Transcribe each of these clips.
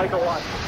Micah 1. Three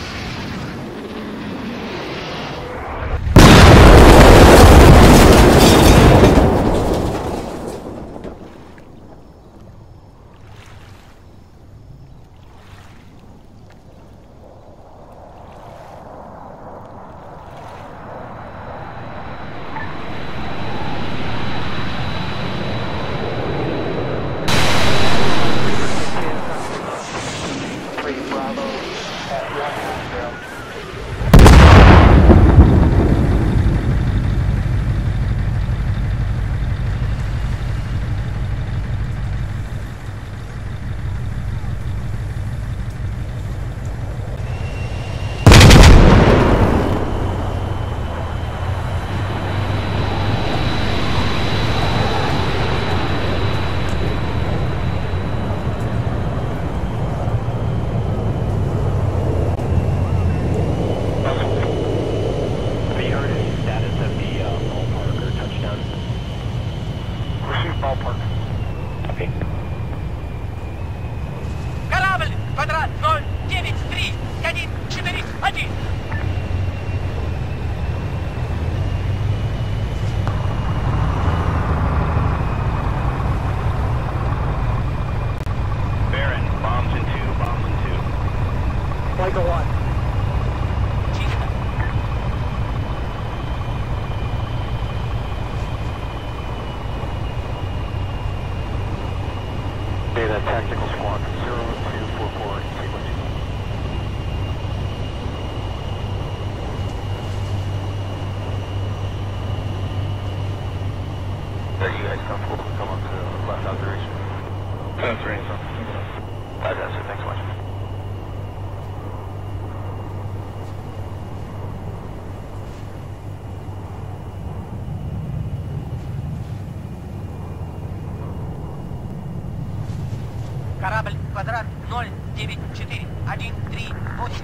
Корабль, квадрат 094, 138.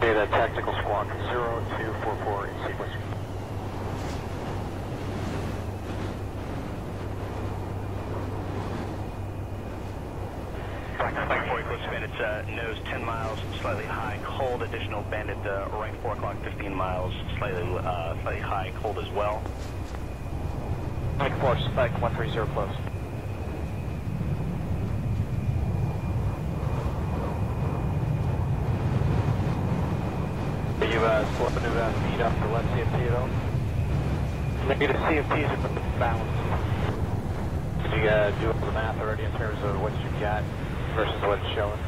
Data tactical squad 0244 in sequence. Mike 4 Eclipse Bandits, uh, nose 10 miles, slightly high, cold, additional bandit, uh, right 4 o'clock, 15 miles, slightly, uh, slightly high, cold as well. Mike 4, spike 130 close. Are you, uh, flipping to, uh, feed up the left CFT at all? Negative CFTs are balanced. Did you, uh, do all the math already in terms of what you've got versus what's showing?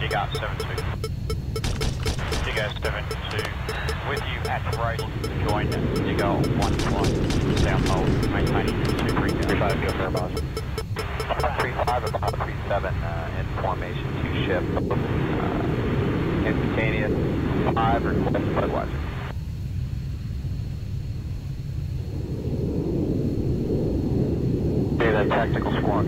Dig up 7-2. Digger 7-2. With you at the rail, join Digger 1-1. South hold, maintaining 2 3 35, go for boss. 35 about 37 uh, in formation to ship. Uh, instantaneous 5 request Budweiser. Data Tactical Squawk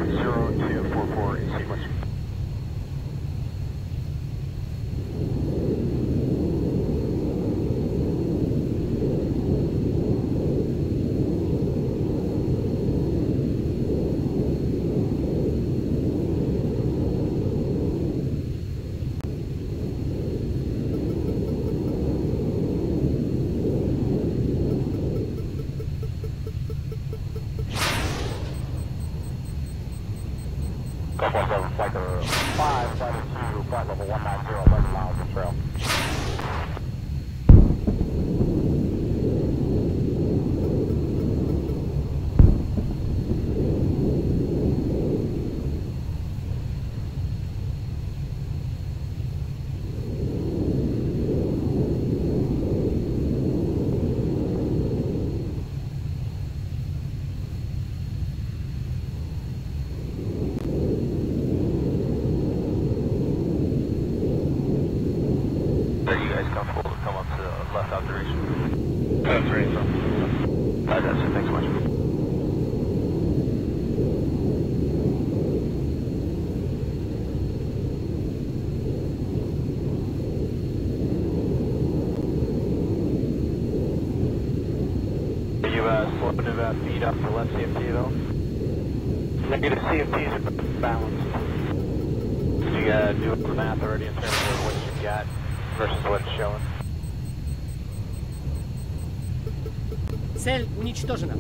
Цель уничтожена.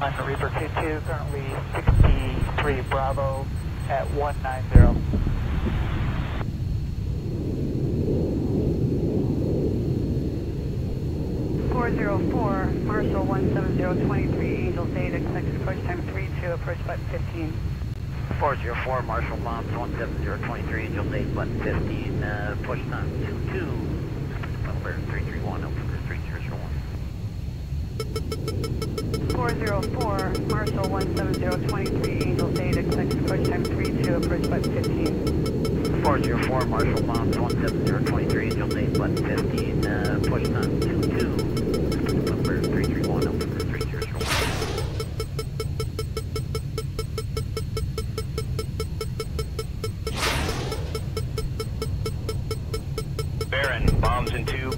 I'm the Reaper 2-2, currently 63 Bravo at 190. Four, Marshall one seven zero twenty-three, Angels eight, expected approach time three two, approach button fifteen. 404, Marshall Bombs 17023, Angels 8, button 15, uh, push time 22, number 331, over 3001. Four zero four, Marshall one seven zero twenty-three, Angels eight, expected approach time three two, approach button fifteen. 404, Marshall Bombs 17023, Angels 8, button 15,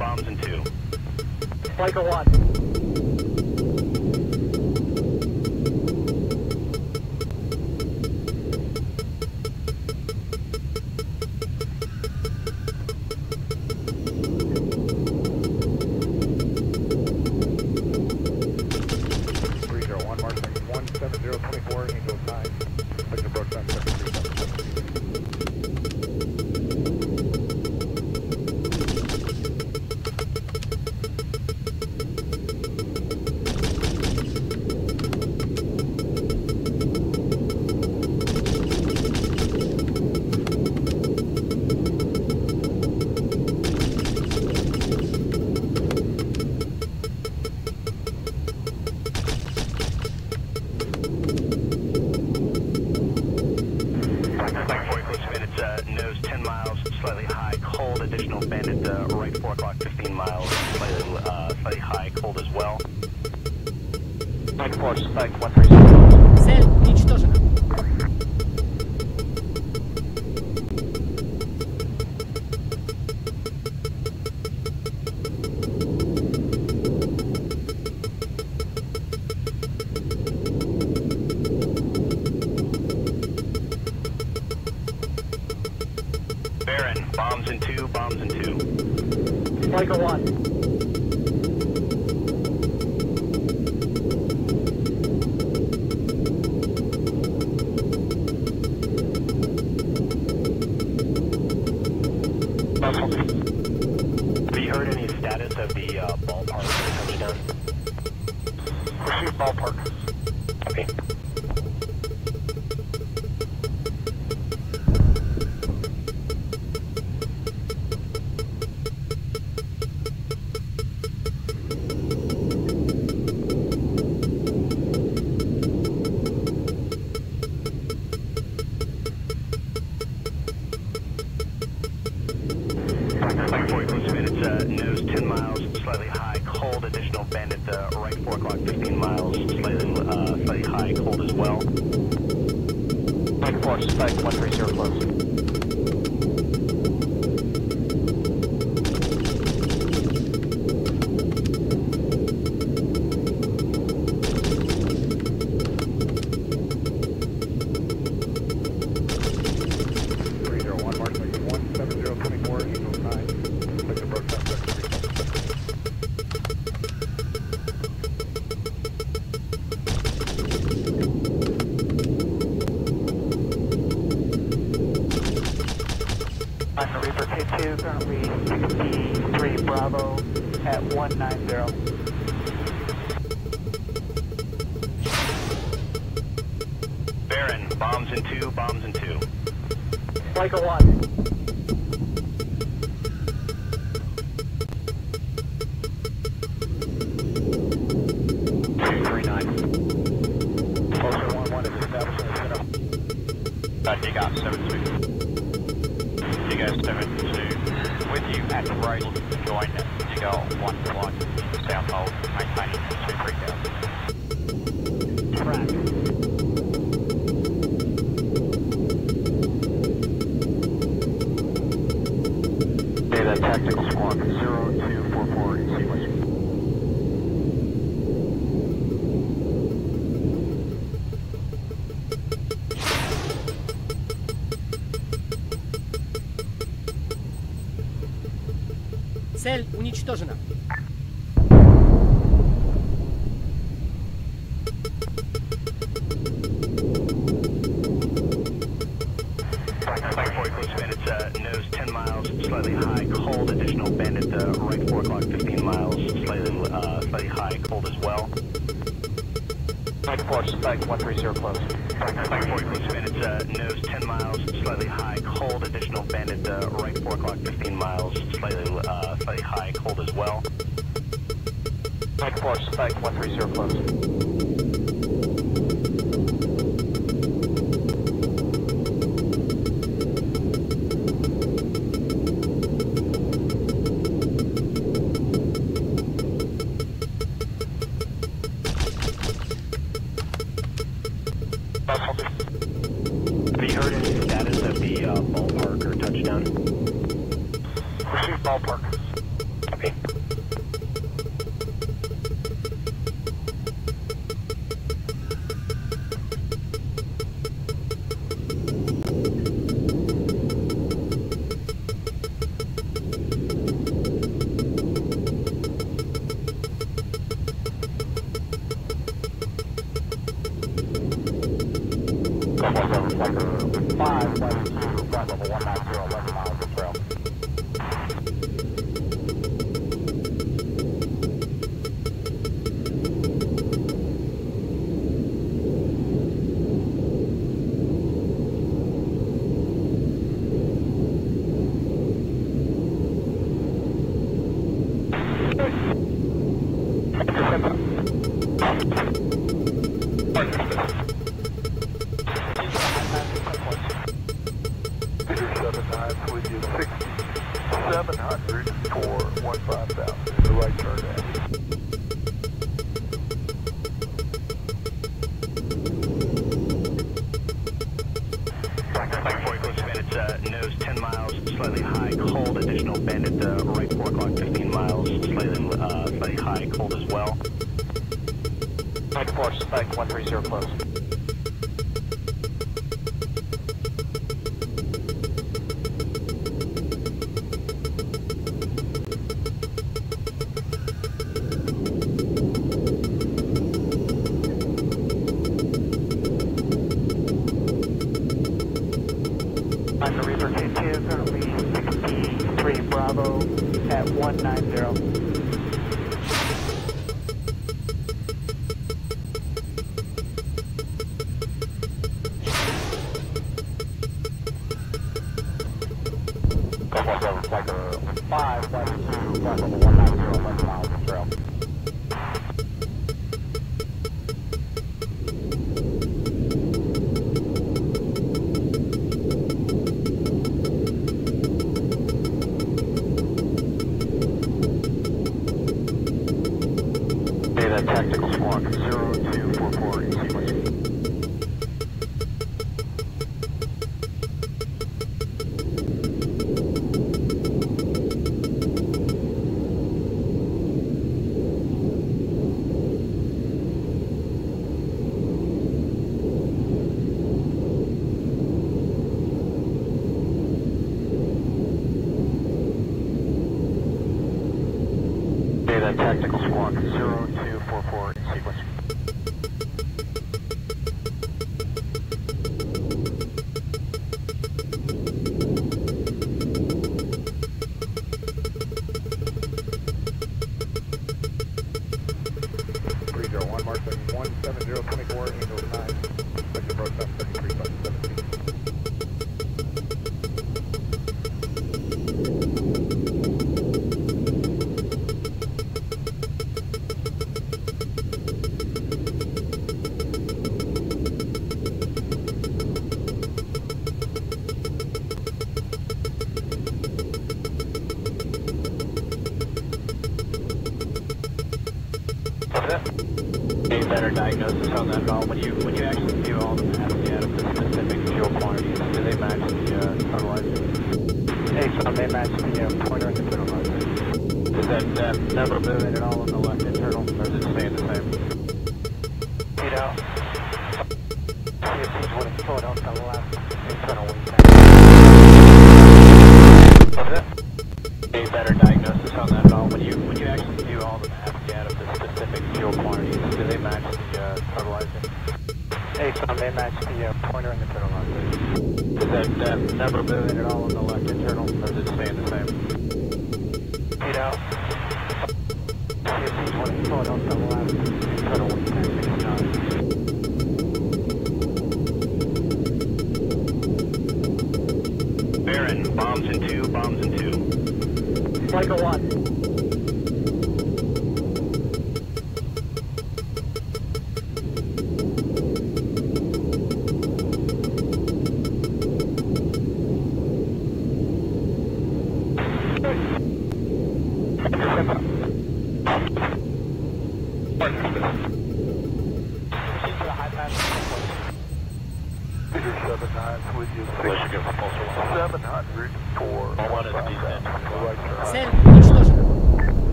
bombs in two, bombs in uh, right 4 o'clock, 15 miles, slightly, uh, slightly high, cold as well. Mike Force, Spike 136. Bombs in 2, bombs in 2. Michael 1. Two three nine. One one is establishing the center. Uh, dig up seven two. Dig out seven two. With you at the rail, join dig out one one. South hold, maintaining two three thousand. High, cold, additional bandit, uh, right 4 o'clock, 15 miles, slightly, uh, slightly high, cold as well. Mike 4, spike 130 close. Flight 4 Eclipse Bandits, uh, nose 10 miles, slightly high, cold, additional bandit, uh, right 4 o'clock, 15 miles, slightly, uh, slightly high, cold as well. Mike 4, spike 130 close. Five, level two, level one nine zero, eleven A better diagnosis on that at when you when you actually view all the maps you of the specific fuel quantities. Do they match the uh, totalizer? Hey, so they match the uh, pointer and the totalizer. Is that, uh never moving at all on the left internal, or is it staying the same? You uh, know, it seems when it's going on the left internal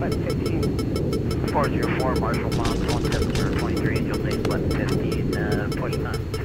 1115. 404, Marshall Mons, 17023, Angel Days 1115, uh, push 9.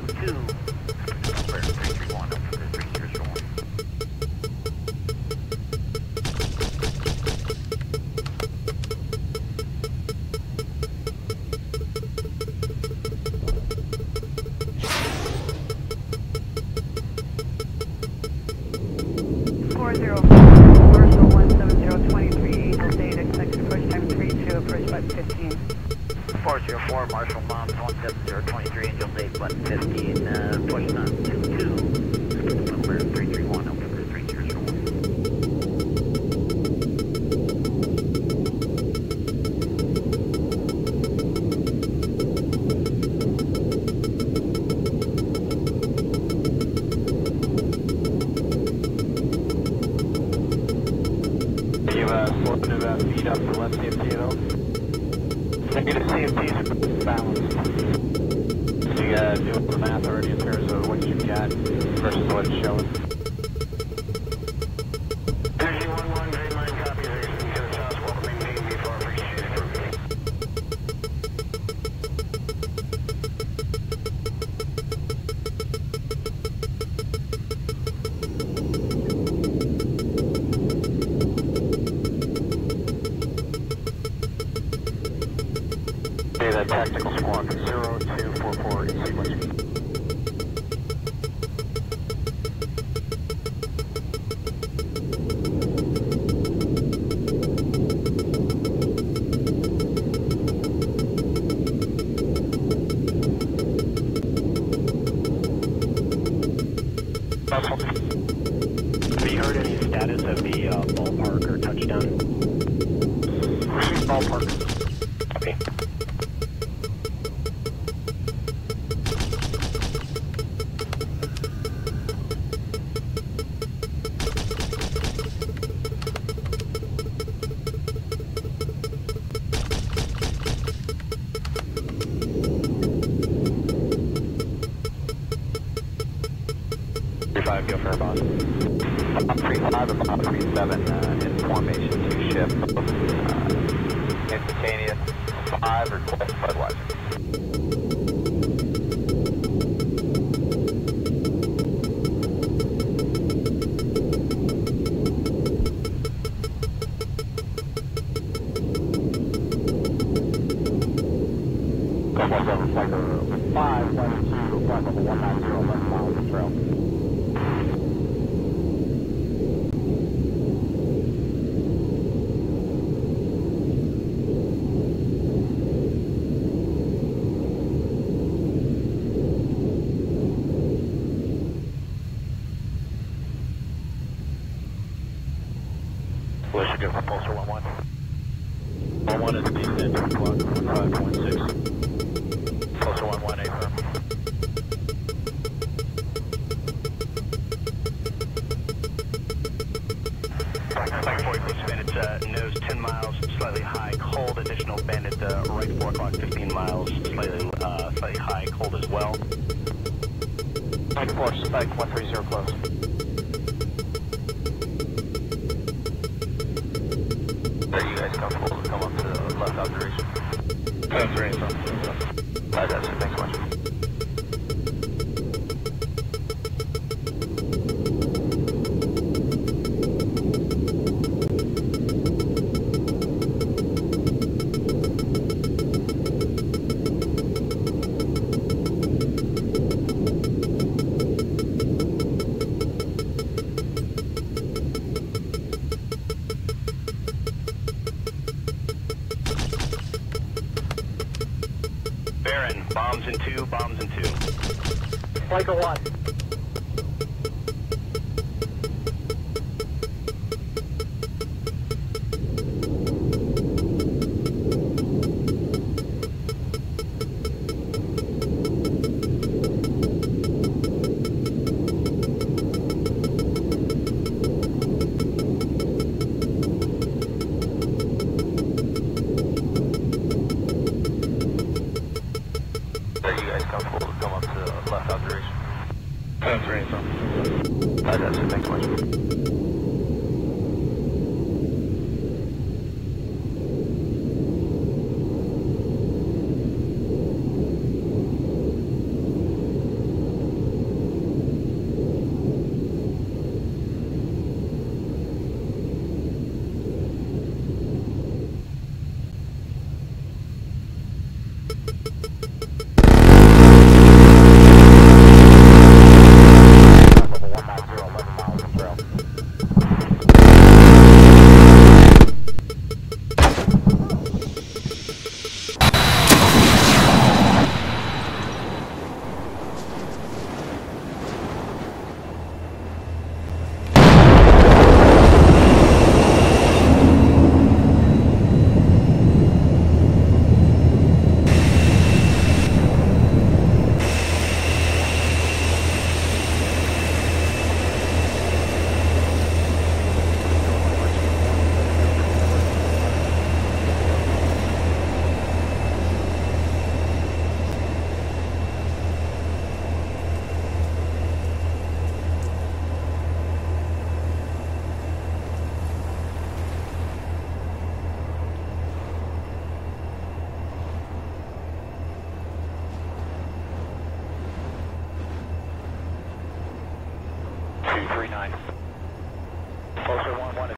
do the math already in terms of what you've got versus what's shown. 5 Apollo 37 uh, in formation to shift. Uh, instantaneous 5 request Budweiser. Flight level 5, flight level 2, flight level 190, 11 miles of trail. Where's propulsor 11? 11 is descent to clock 15.6. Closer 11, A firm. Flight 46 Bandit, uh, nose 10 miles, slightly high, cold, additional Bandit, uh, right 4 o'clock, 15 miles, slightly, uh, slightly high, cold as well. Mike 4, spike 130 close. South 3. Baron, bombs in 2, bombs in 2. Like a what?